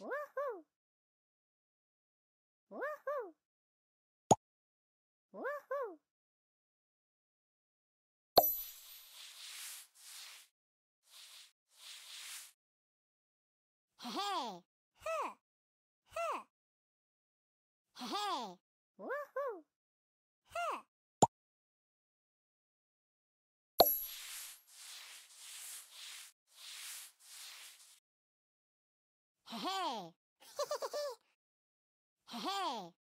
Woohoo! Woohoo! Woohoo! Hey! Huh! Huh! Hey! Woohoo! Huh! Hey! Hey!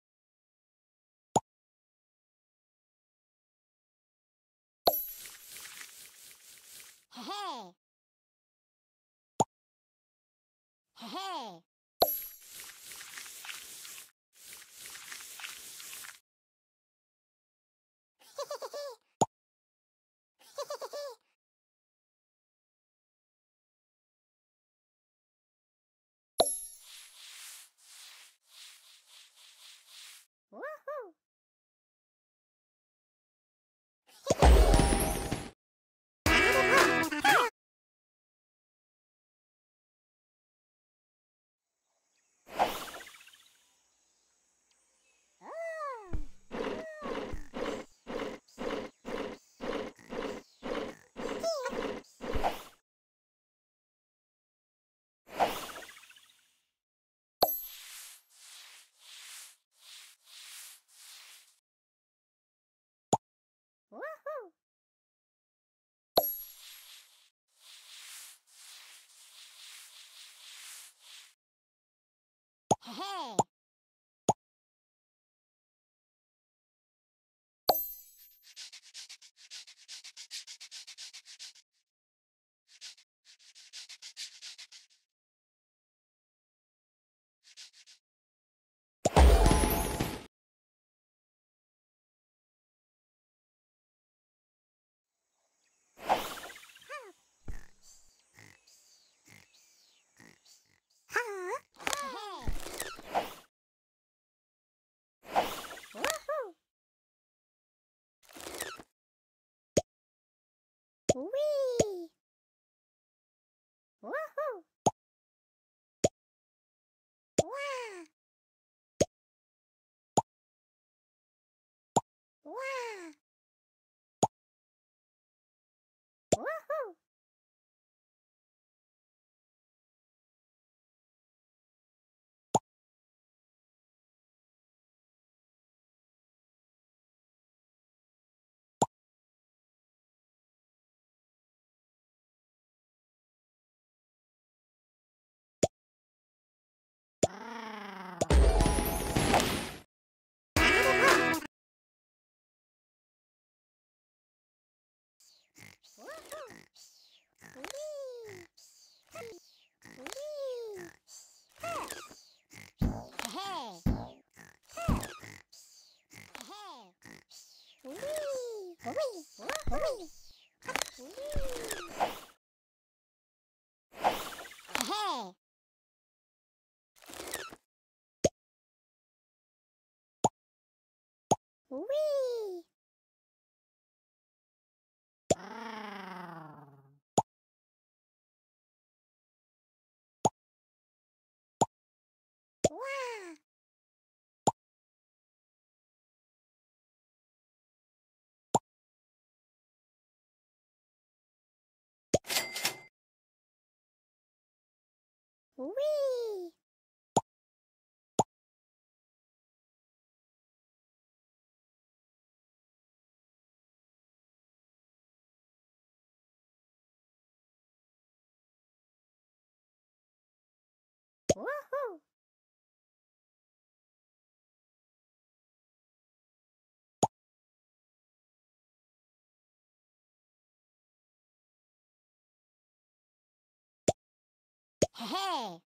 Whee! Whee! Hey!